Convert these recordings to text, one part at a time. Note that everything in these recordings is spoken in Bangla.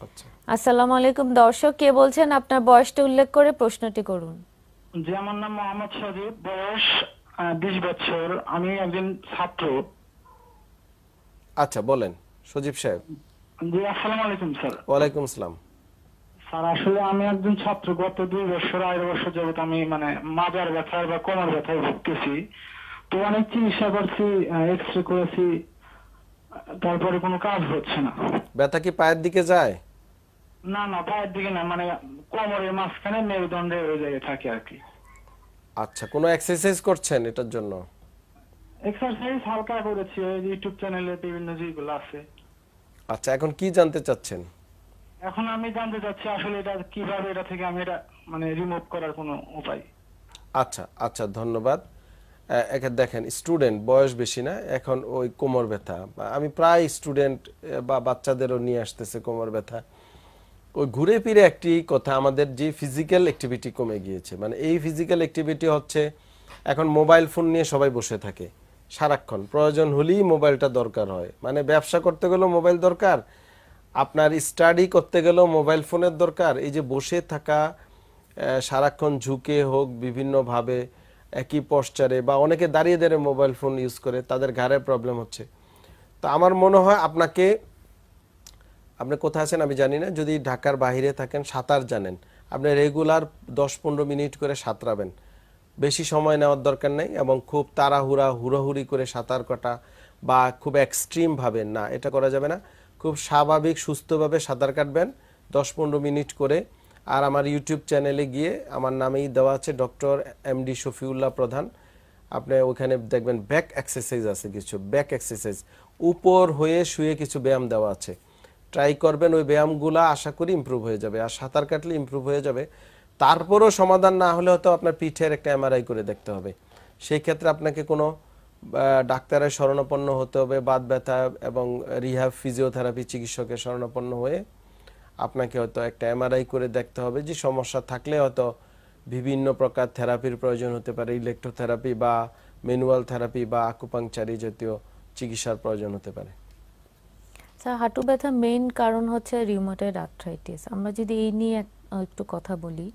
আচ্ছা আসসালামু আলাইকুম। দর্শক কে বলছেন? আপনার বয়সটা উল্লেখ করে প্রশ্নটি করুন। জি আমার নাম মোহাম্মদ সজিব বয়স বিশ বছর। আমি একজন ছাত্র। আচ্ছা বলেন সজীব সাহেব। জি আসসালামু আলাইকুম স্যার। ওয়ালাইকুম আসসালাম। স্যার আসলে আমি একজন ছাত্র। গত দুই বছর আড়াই বছর যাবত আমি মানে মাজার ব্যথার বা কোমর ব্যথায় ভুগতেছি। তো অনেক চিকিৎসা করছি এক্স রে করেছি। তারপরে কোনো কাজ হচ্ছে না। ব্যথা কি পায়ের দিকে যায়? না না পায়ের দিকে না মানে কোমরের মাঝখানে মেরুদণ্ডে ওই জায়গায় থাকে আর কি। আচ্ছা কোনো এক্সারসাইজ করছেন এটার জন্য? এক্সারসাইজ হালকা করেছি ইউটিউব চ্যানেলে বিভিন্ন যেগুলো আছে। আচ্ছা এখন কি জানতে চাচ্ছেন? এখন আমি জানতে চাচ্ছি আসলে এটা কীভাবে এটা থেকে আমি এটা মানে রিমুভ করার কোনো উপায়। আচ্ছা আচ্ছা ধন্যবাদ। একে দেখেন স্টুডেন্ট বয়স বেশি না এখন ওই কোমর ব্যথা। বা আমি প্রায় স্টুডেন্ট বা বাচ্চাদেরও নিয়ে আসতেছে কোমর ব্যথা। ওই ঘুরে ফিরে একটি কথা, আমাদের যে ফিজিক্যাল অ্যাক্টিভিটি কমে গিয়েছে। মানে এই ফিজিক্যাল অ্যাক্টিভিটি হচ্ছে, এখন মোবাইল ফোন নিয়ে সবাই বসে থাকে, সারাক্ষণ। প্রয়োজন হলেই মোবাইলটা দরকার হয়। মানে ব্যবসা করতে গেলেও মোবাইল দরকার, আপনার স্টাডি করতে গেলেও মোবাইল ফোনের দরকার। এই যে বসে থাকা সারাক্ষণ ঝুঁকে হোক, বিভিন্নভাবে একই পশ্চারে বা অনেকে দাঁড়িয়ে দাঁড়িয়ে মোবাইল ফোন ইউজ করে, তাদের ঘাড়ে প্রবলেম হচ্ছে। তো আমার মনে হয় আপনাকে আপনি কোথায় আছেন আমি জানি না। যদি ঢাকার বাইরে থাকেন, সাঁতার জানেন। আপনি রেগুলার দশ পনেরো মিনিট করে সাঁতরাবেন। বেশি সময় নেওয়ার দরকার নেই এবং খুব তাড়াহুড়া, হুড়োহুড়ি করে সাঁতার কাটা বা খুব এক্সট্রিমভাবে না, এটা করা যাবে না। খুব স্বাভাবিক, সুস্থভাবে সাঁতার কাটবেন দশ পনেরো মিনিট করে। আর আমার ইউটিউব চ্যানেলে গিয়ে আমার নামেই দেওয়া আছে ডক্টর এম ডি শফিউল্লাহ প্রধান। আপনি ওখানে দেখবেন ব্যাক এক্সারসাইজ আছে কিছু ব্যাক এক্সারসাইজ উপর হয়ে শুয়ে কিছু ব্যায়াম দেওয়া আছে। ট্রাই করবেন, ওই ব্যায়ামগুলো আশা করি ইমপ্রুভ হয়ে যাবে। আর সাঁতার কাটলে ইমপ্রুভ হয়ে যাবে। তারপরও সমাধান না হলে হয়তো আপনার পিঠের একটা এমআরআই করে দেখতে হবে। সেই ক্ষেত্রে আপনাকে কোনো ডাক্তারের শরণাপন্ন হতে হবে বাদ ব্যথা এবং রিহাব ফিজিওথেরাপি চিকিৎসকের শরণাপন্ন হয়ে আপনাকে হয়তো একটা এমআরআই করে দেখতে হবে। যে সমস্যা থাকলে হয়তো বিভিন্ন প্রকার থেরাপির প্রয়োজন হতে পারে। ইলেকট্রোথেরাপি বা ম্যানুয়াল থেরাপি বা আকুপাংচারি জাতীয় চিকিৎসার প্রয়োজন হতে পারে। স্যার হাঁটু ব্যথা মেইন কারণ হচ্ছে রিউমাটয়েড আর্থ্রাইটিস আমরা যদি এই নিয়ে একটু কথা বলি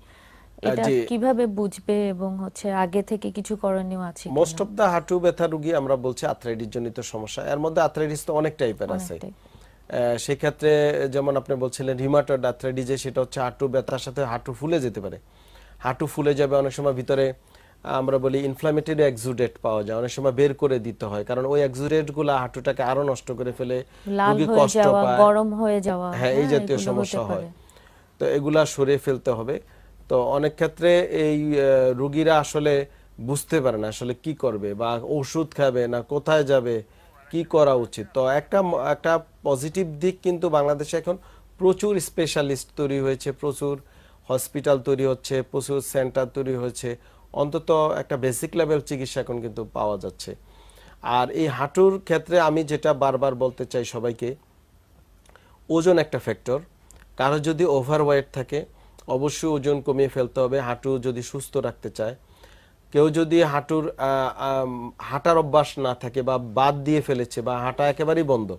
এটা কীভাবে বুঝবে এবং হচ্ছে আগে থেকে কিছু করণীয় আছে? মোস্ট অফ দা হাঁটু ব্যথা রুগী আমরা বলছি আর্থ্রাইটিস জনিত সমস্যা এর মধ্যে আর্থ্রাইটিস তো অনেক টাইপের আছে। আহ, সেক্ষেত্রে যেমন আপনি বলছিলেন রিমাটয়েড আর্থ্রাইটিস সেটা হচ্ছে হাঁটু ব্যথার সাথে হাঁটু ফুলে যেতে পারে হাঁটু ফুলে যাবে অনেক সময় ভিতরে আমরা বলি ইনফ্লামেটরি এক্সুডেট পাওয়া যায়। অনেক সময় বের করে দিতে হয় কারণ ওই এক্সুডেটগুলা হাঁটুটাকে আরও নষ্ট করে ফেলে রোগী কষ্ট পায়। গরম হয়ে যাওয়া হ্যাঁ এই জাতীয় সমস্যা হয়। তো এগুলা সরিয়ে ফেলতে হবে। তো অনেক ক্ষেত্রে এই রুগীরা আসলে বুঝতে পারে না আসলে কি করবে বা ওষুধ খাবে না কোথায় যাবে কি করা উচিত। তো একটা একটা পজিটিভ দিক কিন্তু বাংলাদেশে এখন প্রচুর স্পেশালিস্ট তৈরি হয়েছে প্রচুর হসপিটাল তৈরি হচ্ছে প্রচুর সেন্টার তৈরি হয়েছে। অন্তত একটা বেসিক লেভেল চিকিৎসা এখন কিন্তু পাওয়া যাচ্ছে। আর এই হাঁটুর ক্ষেত্রে আমি যেটা বারবার বলতে চাই সবাইকে, ওজন একটা ফ্যাক্টর কারও যদি ওভার ওয়েট থাকে, অবশ্যই ওজন কমিয়ে ফেলতে হবে। হাঁটু যদি সুস্থ রাখতে চায়, কেউ যদি হাঁটুর হাঁটার অভ্যাস না থাকে বা বাদ দিয়ে ফেলেছে বা হাঁটা একেবারেই বন্ধ,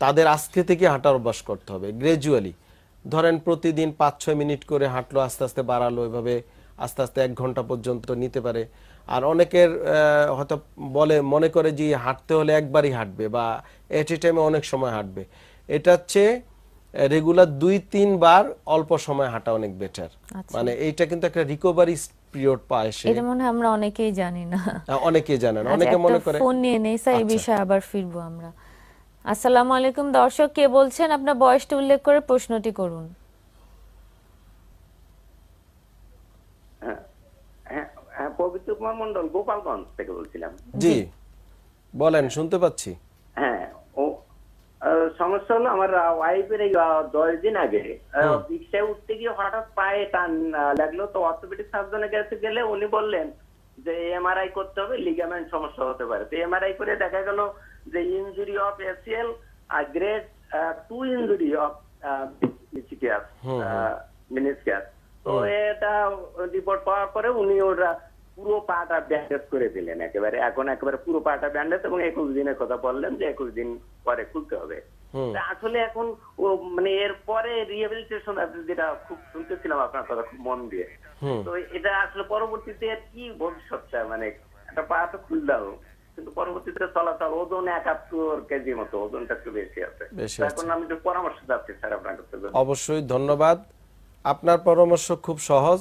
তাদের আজকে থেকে হাঁটার অভ্যাস করতে হবে। গ্রাজুয়ালি ধরেন প্রতিদিন পাঁচ ছয় মিনিট করে হাঁটলো, আস্তে আস্তে বাড়ালো, এভাবে আস্তে আস্তে এক ঘণ্টা পর্যন্ত নিতে পারে। আর অনেকের হয়তো বলে মনে করে যে হাঁটতে হলে একবারই হাঁটবে বা এট এ টাইমে অনেক সময় হাঁটবে। এটা হচ্ছে রেগুলার দুই তিনবার অল্প সময় হাঁটা অনেক বেটার আচ্ছা। মানে এইটা কিন্তু একটা রিকভারি পিরিয়ড পায় সে। এটা মনে হয় আমরা অনেকেই জানি না। অনেকেই জানেন আচ্ছা, অনেকে মনে করে ফোন নিয়ে নেই স্যার এই আচ্ছা। বিষয়ে আবার ফিরবো আমরা। আসসালামু আলাইকুম দর্শক কে বলছেন? আপনার বয়সটা উল্লেখ করে প্রশ্নটি করুন হ্যাঁ হ্যাঁ, হ্যাঁ পবিত্র কুমার মন্ডল গোপালগঞ্জ থেকে বলছিলাম। জি। বলেন শুনতে পাচ্ছি। হ্যাঁ ও সমস্যা হলো আমার ওয়াইফের এই দশ দিন আগে রিক্সায় উঠতে গিয়ে হঠাৎ পায়ে টান লাগল। তো অর্থোপেডিক সার্জনের কাছে গেলে উনি বললেন যে এমআরআই করতে হবে লিগামেন্ট সমস্যা হতে পারে। তো এমআরআই করে দেখা গেল যে injury of ACL R grade two injury of meniscus meniscus তো এটা রিপোর্ট পাওয়ার পরে উনি ওরা পুরো পাটা ব্যান্ডেজ করে দিলেন একেবারে। এখন একেবারে পুরো পাটা ব্যান্ডেজ এবং একুশ দিনের কথা বললেন যে একুশ দিন পরে খুলতে হবে। আসলে এখন ও মানে এর পরে রিহ্যাবিলিটেশন যেটা খুব শুনতেছিলাম আপনার কথা খুব মন দিয়ে। তো এটা আসলে পরবর্তীতে আর কি ভবিষ্যৎটা মানে একটা পা তো খুললাম কিন্তু পরবর্তীতে চলাচল ওজন একাত্তর কেজি মতো ওজনটা একটু বেশি আছে। এখন আমি একটু পরামর্শ চাচ্ছি স্যার আপনার কাছে। অবশ্যই ধন্যবাদ। আপনার পরামর্শ খুব সহজ।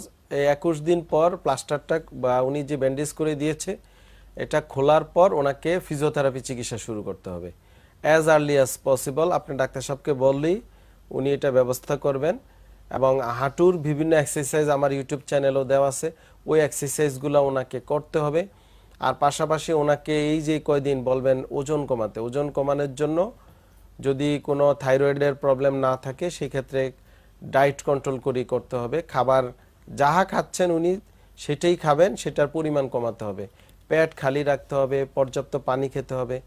একুশ দিন পর প্লাস্টারটা বা উনি যে ব্যান্ডেজ করে দিয়েছে, এটা খোলার পর ওনাকে ফিজিওথেরাপি চিকিৎসা শুরু করতে হবে। অ্যাজ আর্লি অ্যাজ পসিবল আপনি ডাক্তার সাহেবকে বললেই উনি এটা ব্যবস্থা করবেন। এবং হাঁটুর বিভিন্ন এক্সারসাইজ আমার ইউটিউব চ্যানেলও দেওয়া আছে, ওই এক্সারসাইজগুলো ওনাকে করতে হবে। আর পাশাপাশি ওনাকে এই যে কয়দিন বলবেন, ওজন কমাতে। ওজন কমানোর জন্য যদি কোনো থাইরয়েডের প্রবলেম না থাকে, সেক্ষেত্রে ডায়েট কন্ট্রোল করেই করতে হবে। খাবার যাহা খাচ্ছেন উনি সেটাই খাবেন সেটার পরিমাণ কমাতে হবে। পেট খালি রাখতে হবে পর্যাপ্ত পানি খেতে হবে।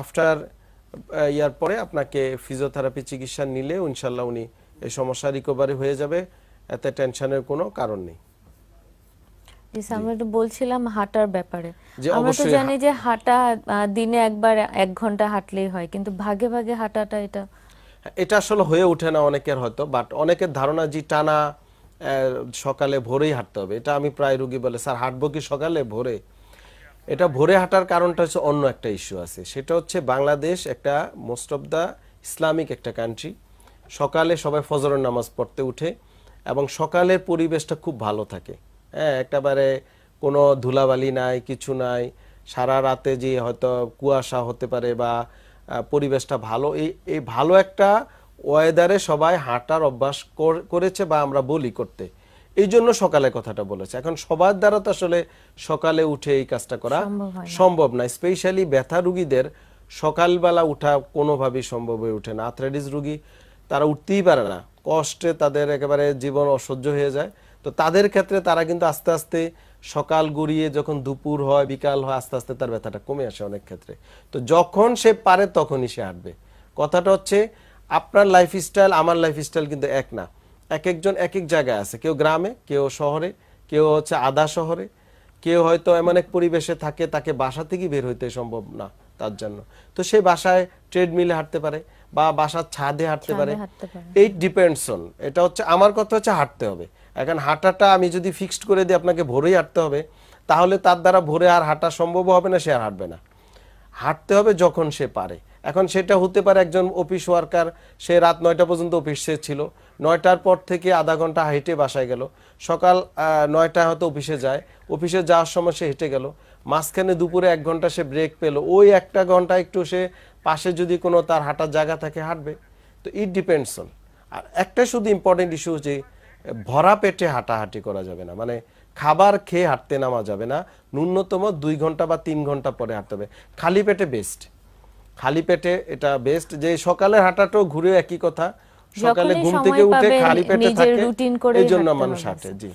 আফটার ইয়ার পরে আপনাকে ফিজিওথেরাপি চিকিৎসা নিলে ইনশাল্লাহ উনি এই সমস্যা রিকভারি হয়ে যাবে। এতে টেনশনের কোনো কারণ নেই। জি আমরা একটু বলছিলাম হাঁটার ব্যাপারে। আমরা তো জানি যে হাঁটা দিনে একবার এক ঘণ্টা হাঁটলেই হয় কিন্তু ভাগে ভাগে হাঁটাটা এটা এটা আসলে হয়ে ওঠে না অনেকের হয়তো বাট অনেকের ধারণা যে টানা সকালে ভোরেই হাঁটতে হবে। এটা আমি প্রায় রুগী বলে, স্যার, হাঁটবো কি সকালে? ভোরে? এটা ভোরে হাঁটার কারণটা হচ্ছে অন্য একটা ইস্যু আছে। সেটা হচ্ছে বাংলাদেশ একটা মোস্ট অফ দ্য ইসলামিক একটা কান্ট্রি সকালে সবাই ফজরের নামাজ পড়তে উঠে এবং সকালের পরিবেশটা খুব ভালো থাকে। হ্যাঁ একেবারে কোনো ধুলাবালি নাই, কিছু নাই। সারা রাতে যে হয়তো কুয়াশা হতে পারে বা পরিবেশটা ভালো। এই এই ভালো একটা ওয়েদারে সবাই হাঁটার অভ্যাস করেছে বা আমরা বলি করতে। এই জন্য সকালে কথাটা বলেছে। এখন সবার দ্বারা তো আসলে সকালে উঠে এই কাজটা করা সম্ভব না। স্পেশালি ব্যথা রুগীদের সকালবেলা উঠা কোনোভাবেই সম্ভব হয়ে ওঠে না। আথরাইটিস রুগী তারা উঠতেই পারে না। কষ্টে তাদের একেবারে জীবন অসহ্য হয়ে যায়। তো তাদের ক্ষেত্রে তারা কিন্তু আস্তে আস্তে সকাল গড়িয়ে যখন দুপুর হয় বিকাল হয় আস্তে আস্তে তার ব্যথাটা কমে আসে অনেক ক্ষেত্রে। তো যখন সে পারে তখনই সে হাঁটবে। কথাটা হচ্ছে আপনার লাইফস্টাইল আমার লাইফস্টাইল কিন্তু এক না। এক একজন এক এক জায়গায় আছে। কেউ গ্রামে কেউ শহরে কেউ হচ্ছে আধা শহরে কেউ হয়তো এমন এক পরিবেশে থাকে তাকে বাসা থেকে বের হইতে সম্ভব না তার জন্য। তো সে বাসায় ট্রেডমিলে হাঁটতে পারে বা বাসার ছাদে হাঁটতে পারে। হাঁটতে পারে। এই ডিপেন্ডস অন এটা হচ্ছে আমার কথা হচ্ছে হাঁটতে হবে। এখন হাঁটাটা আমি যদি ফিক্সড করে দিই আপনাকে ভোরেই হাঁটতে হবে তাহলে তার দ্বারা ভোরে আর হাঁটা সম্ভব হবে না সে আর হাঁটবে না। হাঁটতে হবে যখন সে পারে। এখন সেটা হতে পারে একজন অফিস ওয়ার্কার সে রাত নয়টা পর্যন্ত অফিসে ছিল। নয়টার পর থেকে আধা ঘণ্টা হেঁটে বাসায় গেল। সকাল আহ, নয়টায় হয়তো অফিসে যায়। অফিসে যাওয়ার সময় সে হেঁটে গেল। মাঝখানে দুপুরে এক ঘণ্টা সে ব্রেক পেল। ওই একটা ঘণ্টা একটু সে পাশে যদি কোনো তার হাঁটার জায়গা থাকে হাঁটবে। তো ইট ডিপেন্ডস অন আর একটা শুধু ইম্পর্টেন্ট ইস্যু যে ভরা পেটে হাঁটাহাঁটি করা যাবে না। মানে খাবার খেয়ে হাঁটতে নামা যাবে না। ন্যূনতম দুই ঘণ্টা বা তিন ঘণ্টা পরে হাঁটতে হবে। খালি পেটে বেস্ট খালি পেটে এটা বেস্ট যে সকালে হাঁটাটাও ঘুরে একই কথা। সকালে ঘুম থেকে উঠে খালি পেটে থাকে এই জন্য মানুষ। হাঁটে জি।